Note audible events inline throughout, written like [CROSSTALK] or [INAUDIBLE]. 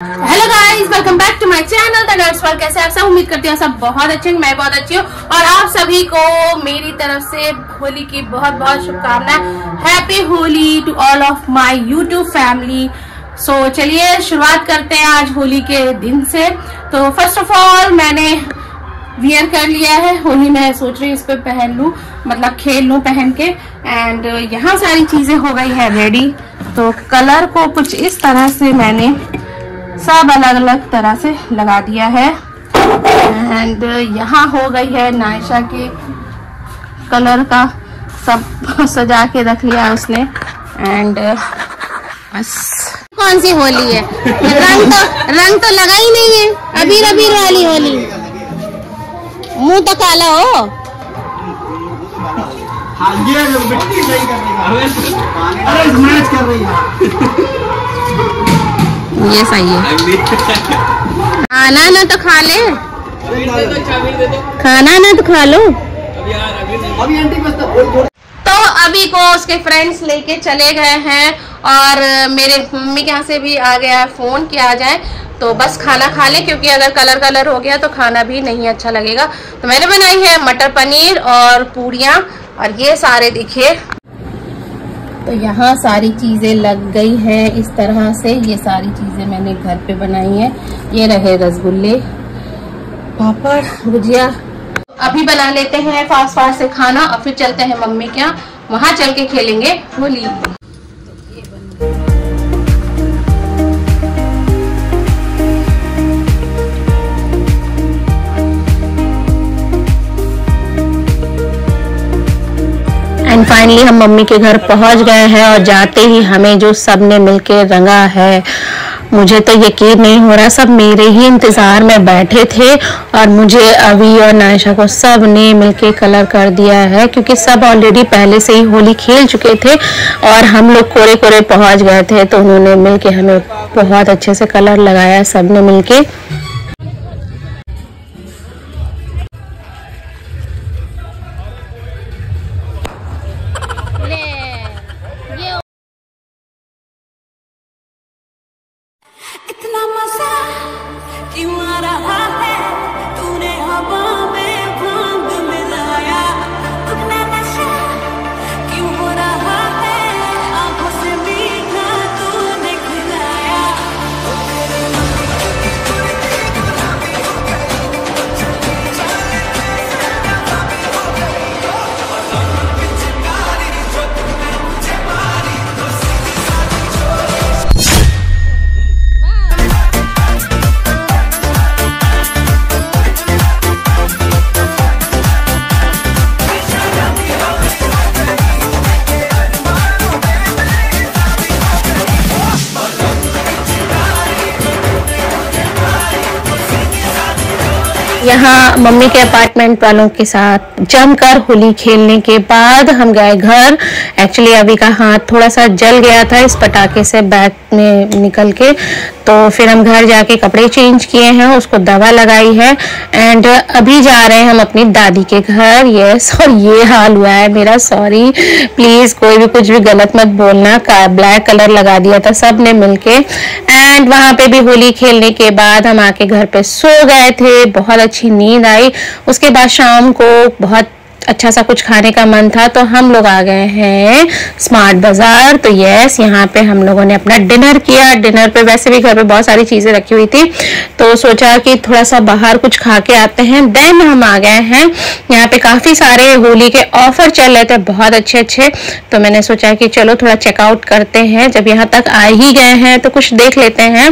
Hello guys welcome back to my channel the nurse world कैसे आप सब? उम्मीद करती हूँ सब बहुत अच्छे मैं बहुत अच्छी हूँ। और आप सभी को मेरी तरफ़ से होली की बहुत बहुत शुभकामनाएँ। Happy Holi to all of my YouTube family so चलिए, शुरुआत करते हैं आज होली के दिन से। तो फ़र्स्ट ऑफ़ ऑल मैंने वियर कर लिया है। होली मैं सोच रही हूँ इस पे पहन लूँ मतलब खेल लूँ पहन के। एंड यहाँ सारी चीज़ें हो गई है रेडी तो कलर को कुछ इस तरह से मैंने सब अलग अलग तरह से लगा दिया है। एंड यहाँ हो गई है नायशा के कलर का सब सजा के रख लिया उसने। एंड बस। कौन सी होली है? रंग तो रंग तो लगा ही नहीं है। अबीर अबीर वाली होली। मुँह तो काला हो। हाँ, ये मिट्टी सही कर रही है। अरे मैच कर रही है। ये सही है। खाना ना तो खा ले। खाना ना तो खा लो। तो तो अभी को उसके फ्रेंड्स लेके चले गए हैं और मेरे मम्मी के यहाँ से भी आ गया है फ़ोन कि आ जाए। तो बस खाना खा ले क्योंकि अगर कलर कलर हो गया तो खाना भी नहीं अच्छा लगेगा। तो मैंने बनाई है मटर पनीर और पूड़ियाँ और ये सारे देखिए तो यहाँ सारी चीज़ें लग गई हैं। इस तरह से ये सारी चीज़ें मैंने घर पे बनाई हैं। ये रहे रसगुल्ले। पापड़, भुजिया। अभी बना लेते हैं फास्ट फास्ट से खाना और फिर चलते हैं मम्मी के यहाँ। वहाँ चल के खेलेंगे होली। फाइनली हम मम्मी के घर पहुँच गए हैं और जाते ही हमें जो सबने मिलके रंगा है, मुझे तो यकीन नहीं हो रहा, सब मेरे ही इंतज़ार में बैठे थे और मुझे अभी और नायशा को सबने मिलके कलर कर दिया है क्योंकि सब ऑलरेडी पहले से ही होली खेल चुके थे और हम लोग कोरे कोरे पहुँच गए थे तो उन्होंने मिलके हमें बहुत अच्छे से कलर लगाया सबने मिलके। इतना यहाँ मम्मी के अपार्टमेंट वालों के साथ जमकर होली खेलने के बाद हम गए घर। एक्चुअली अभी का हाथ थोड़ा सा जल गया था इस पटाखे से बैग में निकल के। तो फिर हम घर जाके कपड़े चेंज किए हैं, उसको दवा लगाई है। एंड अभी जा रहे हैं हम अपनी दादी के घर। यस [LAUGHS] और ये हाल हुआ है मेरा। सॉरी प्लीज़ कोई भी कुछ भी गलत मत बोलना। ब्लैक कलर लगा दिया था सबने मिलके। एंड वहाँ पे भी होली खेलने के बाद हम आके घर पे सो गए थे। बहुत अच्छी नींद आई। उसके बाद शाम को बहुत अच्छा सा कुछ खाने का मन था तो हम लोग आ गए हैं स्मार्ट बाज़ार। तो यस यहाँ पे हम लोगों ने अपना डिनर किया। डिनर पे वैसे भी घर पे बहुत सारी चीज़ें रखी हुई थी तो सोचा कि थोड़ा सा बाहर कुछ खा के आते हैं। देन हम आ गए हैं। यहाँ पे काफ़ी सारे होली के ऑफ़र चल रहे थे, बहुत अच्छे अच्छे तो मैंने सोचा कि चलो थोड़ा चेकआउट करते हैं। जब यहाँ तक आ ही गए हैं तो कुछ देख लेते हैं।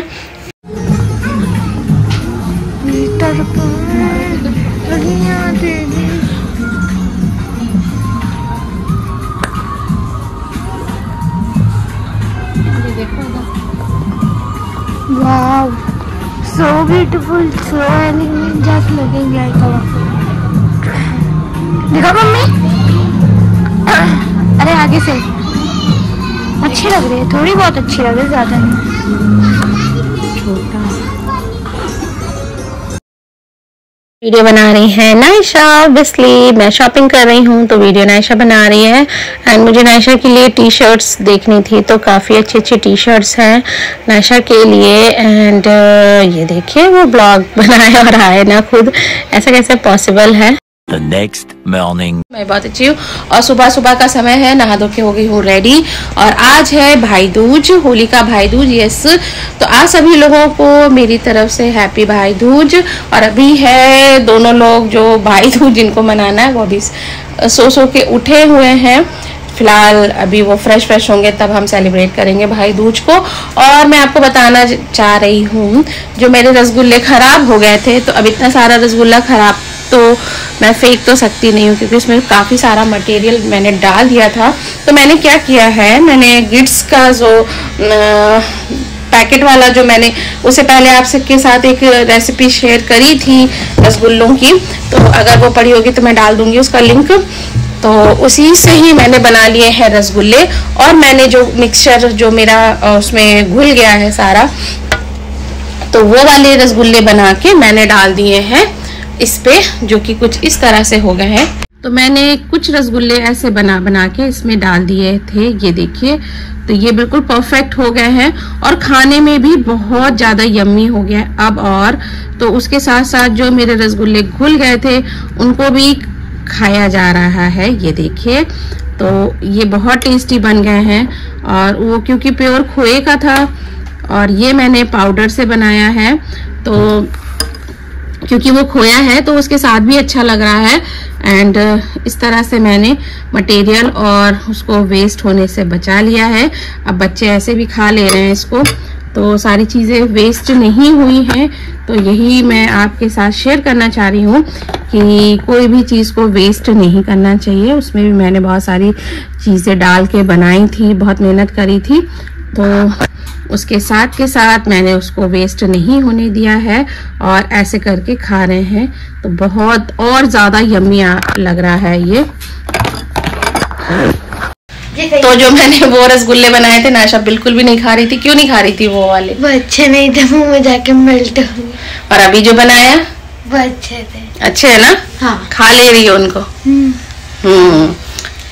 Wow, so beautiful, so elegant, just looking like देखो मम्मी अरे आगे से अच्छी लग रही है थोड़ी बहुत अच्छी लग रही है ज़्यादा नहीं वीडियो बना रही है नायशा। ऑब्वियसली मैं शॉपिंग कर रही हूँ तो वीडियो नायशा बना रही है। एंड मुझे नायशा के लिए टी शर्ट्स देखनी थी तो काफ़ी अच्छी अच्छी टी शर्ट्स हैं नायशा के लिए। एंड ये देखिए, वो ब्लॉग [LAUGHS] बनाया और आए ना खुद। ऐसा कैसे पॉसिबल है? The next morning. मैं बहुत अच्छी हूँ। और सुबह सुबह का समय है, नहा धो के हो गई हूँ रेडी और आज है भाई दूज होली का भाई दूज यस तो आज सभी लोगों को मेरी तरफ़ से हैप्पी भाई दूज और अभी है दोनों लोग जो भाई दूज जिनको मनाना है, वो अभी सो सो के उठे हुए हैं। फ़िलहाल अभी वो फ्रेश फ्रेश होंगे, तब हम सेलिब्रेट करेंगे भाई दूज को। और मैं आपको बताना चाह रही हूँ, जो मेरे रसगुल्ले ख़राब हो गए थे तो अब इतना सारा रसगुल्ला ख़राब तो मैं फेंक तो सकती नहीं हूँ, क्योंकि उसमें काफ़ी सारा मटेरियल मैंने डाल दिया था। तो मैंने क्या किया है, मैंने गिट्स का जो पैकेट वाला जो मैंने उससे पहले आप सबके साथ एक रेसिपी शेयर करी थी रसगुल्लों की। तो अगर वो पड़ी होगी तो मैं डाल दूँगी उसका लिंक तो उसी से ही मैंने बना लिए हैं रसगुल्ले, और मैंने जो मिक्सचर जो मेरा उसमें घुल गया है सारा तो वो वाले रसगुल्ले बना के मैंने डाल दिए हैं। इस पे, जो कि कुछ इस तरह से हो गए हैं। तो मैंने कुछ रसगुल्ले ऐसे बना बना के इसमें डाल दिए थे, ये देखिए। तो ये बिल्कुल परफेक्ट हो गए हैं और खाने में भी बहुत ज़्यादा यम्मी हो गया अब और तो उसके साथ साथ जो मेरे रसगुल्ले घुल गए थे, उनको भी खाया जा रहा है, ये देखिए। तो ये बहुत टेस्टी बन गए हैं और वो क्योंकि प्योर खोए का था और ये मैंने पाउडर से बनाया है। तो क्योंकि वो खोया है तो उसके साथ भी अच्छा लग रहा है। एंड uh, इस तरह से मैंने मटेरियल और उसको वेस्ट होने से बचा लिया है। अब बच्चे ऐसे भी खा ले रहे हैं इसको तो सारी चीज़ें वेस्ट नहीं हुई हैं। तो यही मैं आपके साथ शेयर करना चाह रही हूँ कि कोई भी चीज़ को वेस्ट नहीं करना चाहिए। उसमें भी मैंने बहुत सारी चीज़ें डाल के बनाई थी बहुत मेहनत करी थी। तो उसके साथ के साथ मैंने उसको वेस्ट नहीं होने दिया है और ऐसे करके खा रहे हैं। तो बहुत और ज़्यादा यम्मी लग रहा है ये। तो जो मैंने वो रसगुल्ले बनाए थे नाशा बिल्कुल भी नहीं खा रही थी। क्यों नहीं खा रही थी वो वाले? वो अच्छे नहीं थे मुँह में जाके मेल्ट और अभी जो बनाया? वो अच्छे थे। अच्छे है ना? हाँ। खा ले रही है उनको? हम्म। हम्म।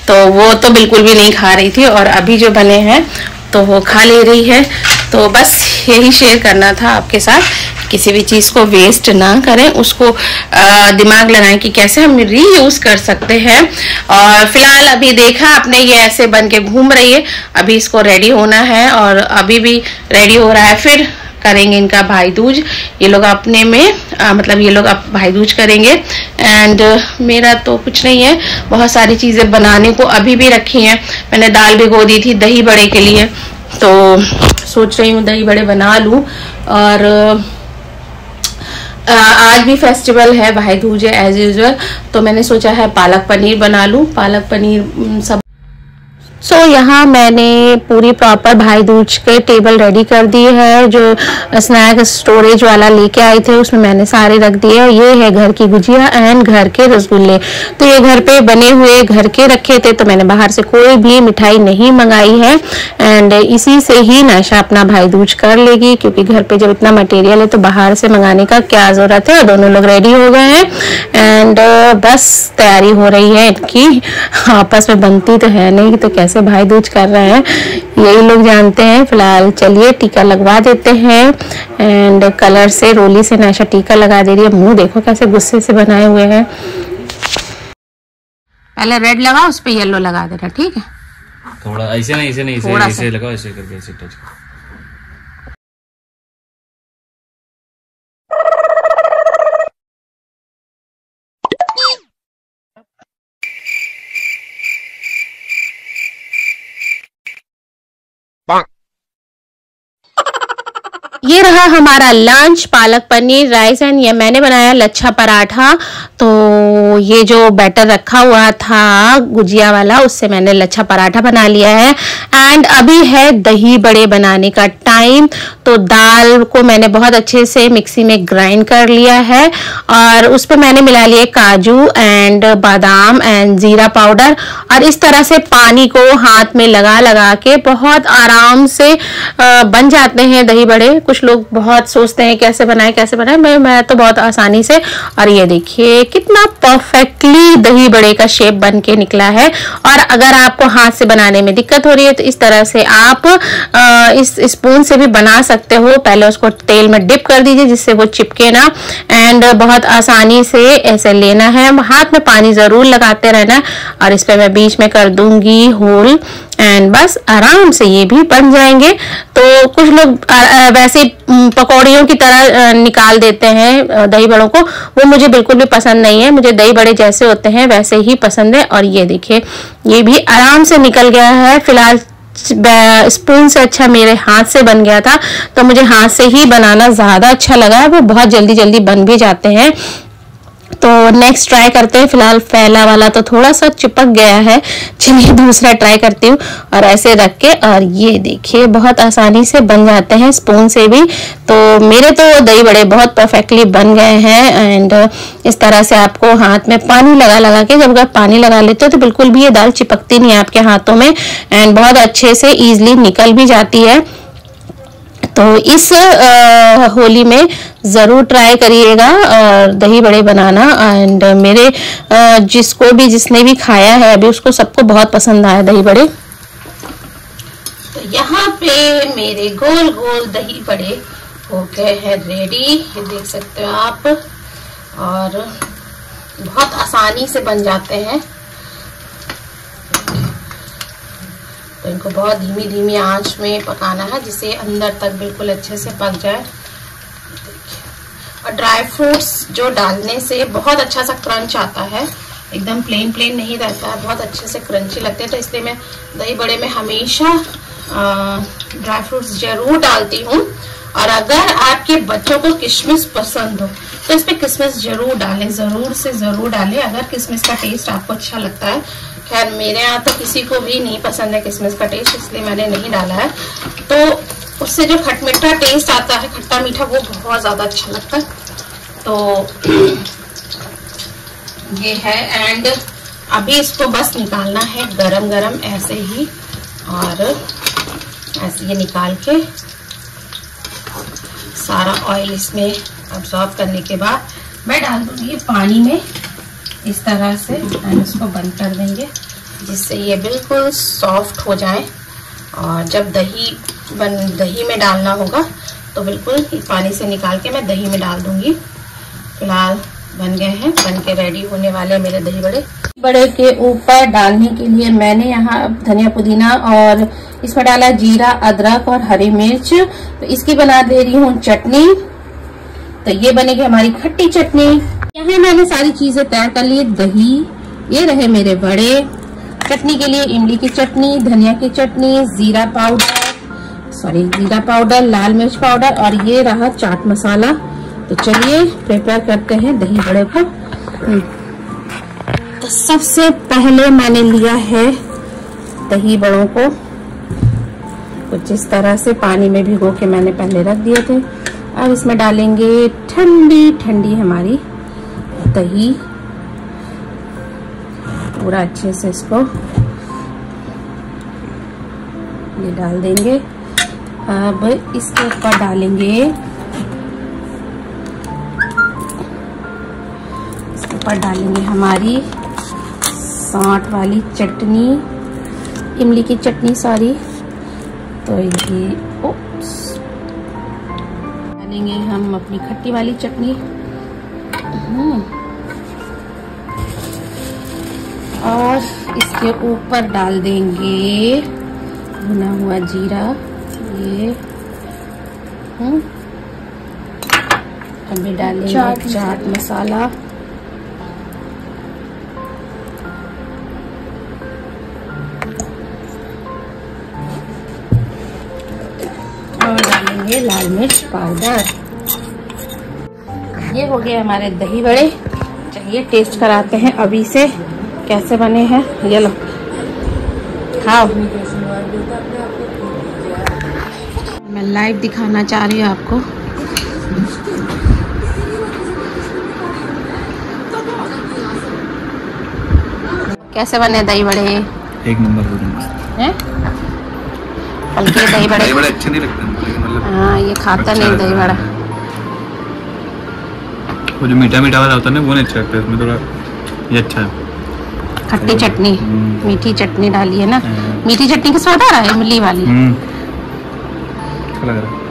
तो वो तो बिल्कुल भी नहीं खा रही थी और अभी जो बने हैं तो वो खा ले रही है। तो बस यही शेयर करना था आपके साथ किसी भी चीज़ को वेस्ट ना करें उसको आ, दिमाग लगाएँ कि कैसे हम रीयूज कर सकते हैं। और फ़िलहाल अभी देखा आपने ये ऐसे बन के घूम रही है। अभी इसको रेडी होना है और अभी भी रेडी हो रहा है। फिर करेंगे इनका भाई दूज ये लोग अपने में आ, मतलब ये लोग भाई दूज करेंगे। एंड मेरा तो कुछ नहीं है। बहुत सारी चीज़ें बनाने को अभी भी रखी हैं। मैंने दाल भिगो दी थी दही बड़े के लिए। तो सोच रही हूँ दही बड़े बना लूँ। और आज भी फेस्टिवल है भाई दूज है एज यूजल तो मैंने सोचा है पालक पनीर बना लूँ। पालक पनीर सब सो so, यहाँ मैंने पूरी प्रॉपर भाई दूज के टेबल रेडी कर दी है जो स्नैक स्टोरेज वाला लेके आए थे उसमें मैंने सारे रख दिए और ये है घर की गुजिया एंड घर के रसगुल्ले। तो ये घर पे बने हुए घर के रखे थे तो मैंने बाहर से कोई भी मिठाई नहीं मंगाई है। एंड इसी से ही नशा अपना भाई दूज कर लेगी क्योंकि घर पे जब इतना मटेरियल है तो बाहर से मंगाने का क्या ज़रूरत है? दोनों लोग रेडी हो गए हैं। एंड बस तैयारी हो रही है इनकी। आपस में बनती तो है नहीं तो कैसे भाई दूज कर रहे हैं। यही लोग जानते हैं। फ़िलहाल चलिए टीका लगवा देते हैं। एंड कलर से रोली से नशा टीका लगा दे रही है। मुँह देखो कैसे गुस्से से बनाए हुए हैं। पहले रेड लगा उस पर येलो लगा देना ठीक है? थोड़ा ऐसे नहीं ऐसे नहीं ऐसे ऐसे लगाओ ऐसे करके ऐसे टच करो। ये रहा हमारा lunch palak paneer rice and ये मैंने बनाया लच्छा पराठा। तो ये जो बैटर रखा हुआ था, गुजिया वाला, उससे मैंने लच्छा पराठा बना लिया है। एंड अभी है दही बड़े बनाने का टाइम तो दाल को मैंने बहुत अच्छे से मिक्सी में ग्राइंड कर लिया है। और उस पर मैंने मिला लिए काजू एंड बादाम एंड जीरा पाउडर और इस तरह से पानी को हाथ में लगा लगा के बहुत आराम से बन जाते हैं दही बड़े। कुछ कुछ लोग बहुत सोचते हैं कैसे बनाए कैसे बनाए, मैं मैं तो बहुत आसानी से, और ये देखिए, कितना परफेक्टली दही बड़े का शेप बन के निकला है। और अगर आपको हाथ से बनाने में दिक्कत हो रही है तो इस तरह से आप इस स्पून से भी बना सकते हो। पहले उसको तेल में डिप कर दीजिए, जिससे वो चिपके ना। एंड बहुत आसानी से ऐसे लेना है। हाथ में पानी ज़रूर लगाते रहना। और इस पर मैं बीच में कर दूँगी होल एंड बस आराम से ये भी बन जाएँगे। तो कुछ लोग वैसे पकौड़ियों की तरह निकाल देते हैं दही बड़ों को। वो मुझे बिल्कुल भी पसंद नहीं है। मुझे दही बड़े जैसे होते हैं, वैसे ही पसंद है। और ये देखिए, ये भी आराम से निकल गया है। फ़िलहाल स्पून से अच्छा मेरे हाथ से बन गया था। तो मुझे हाथ से ही बनाना ज़्यादा अच्छा लगा है। वो बहुत जल्दी जल्दी बन भी जाते हैं। तो नेक्स्ट ट्राई करते हैं, फ़िलहाल पहला वाला तो थोड़ा सा चिपक गया है। चलिए दूसरा ट्राई करती हूँ और ऐसे रख के और ये देखिए, बहुत आसानी से बन जाते हैं स्पून से भी। तो मेरे तो दही बड़े बहुत परफेक्टली बन गए हैं एंड इस तरह से आपको हाथ में पानी लगा लगा के जब आप पानी लगा लेते हो तो बिल्कुल भी ये दाल चिपकती नहीं है आपके हाथों में। एंड बहुत अच्छे से ईजिली निकल भी जाती है। तो इस अ, होली में ज़रूर ट्राई करिएगा दही बड़े बनाना एंड मेरे अ, जिसको भी जिसने भी खाया है अभी उसको सबको बहुत पसंद आया दही बड़े। तो यहाँ पे मेरे गोल गोल दही बड़े हो गए हैं रेडी ये देख सकते हो आप। और बहुत आसानी से बन जाते हैं। तो इनको बहुत धीमी धीमी आँच में पकाना है, जिसे अंदर तक बिल्कुल अच्छे से पक जाए। और ड्राई फ्रूट्स जो डालने से बहुत अच्छा सा क्रंच आता है। एकदम प्लेन प्लेन नहीं रहता है, बहुत अच्छे से क्रंची लगते हैं। तो इसलिए मैं दही बड़े में हमेशा ड्राई फ्रूट्स ज़रूर डालती हूँ। और अगर आपके बच्चों को किशमिश पसंद हो तो इस पे किशमिश ज़रूर डालें, ज़रूर से ज़रूर डालें। अगर किशमिश का टेस्ट आपको अच्छा लगता है खैर, मेरे यहाँ तो किसी को भी नहीं पसंद है किशमिश का टेस्ट इसलिए मैंने नहीं डाला है। तो उससे जो खटमिठा टेस्ट आता है, खट्टा मीठा, वो बहुत ज़्यादा अच्छा लगता है। तो ये है एंड अभी इसको बस निकालना है गरम गरम ऐसे ही, और ऐसे ये निकाल के सारा ऑयल इसमें अब्जॉर्ब करने के बाद मैं डाल दूँगी पानी में। इस तरह से हम इसको बंद कर देंगे, जिससे ये बिल्कुल सॉफ्ट हो जाए। और जब दही बन, दही में डालना होगा तो बिल्कुल पानी से निकाल के मैं दही में डाल दूँगी। फ़िलहाल बन गए हैं, बन के रेडी होने वाले मेरे दही बड़े। बड़े के ऊपर डालने के लिए मैंने यहाँ धनिया पुदीना और इसमें डाला जीरा, अदरक और हरी मिर्च। तो इसकी बना दे रही हूँ चटनी। तो ये बनेगी हमारी खट्टी चटनी। यहाँ मैंने सारी चीज़ें तैयार कर ली, दही, ये रहे मेरे बड़े चटनी के लिए इमली की चटनी, धनिया की चटनी, जीरा पाउडर सॉरी जीरा पाउडर, लाल मिर्च पाउडर और ये रहा चाट मसाला। तो चलिए प्रिपेयर करते हैं दही बड़े को। हम्म। तो सबसे पहले मैंने लिया है दही बड़ों को। कुछ इस तरह से पानी में भिगो के मैंने पहले रख दिए थे। अब इसमें डालेंगे ठंडी ठंडी हमारी दही। पूरा अच्छे से इसको ये डाल देंगे। अब इसके ऊपर डालेंगे। इसके ऊपर डालेंगे हमारी साठ वाली चटनी। इमली की चटनी सॉरी। तो ये डालेंगे हम अपनी खट्टी वाली चटनी। और इसके ऊपर डाल देंगे भुना हुआ जीरा। ये हम्म। अभी डालेंगे चाट। चाट मसाला। और डालेंगे लाल मिर्च पाउडर। ये हो गए हमारे दही बड़े चलिए टेस्ट कराते हैं अभी से। कैसे बने हैं? ये लो। हाँ मैं लाइव दिखाना चाह रही हूँ आपको। कैसे बने दही बड़े? एक नंबर हैं? हल्के दही बड़े। दही बड़े अच्छे नहीं लगते मतलब हाँ ये खाता अच्छा नहीं दही बड़ा। वो जो मीठा मीठा वाला होता है ना वो नहीं अच्छा लगता है इसमें थोड़ा ये अच्छा है। खट्टी चटनी मीठी चटनी डाली है ना? हाँ। मीठी चटनी का स्वाद आ रहा है इमली वाली? हम्म। हाँ। अच्छा लग रहा है।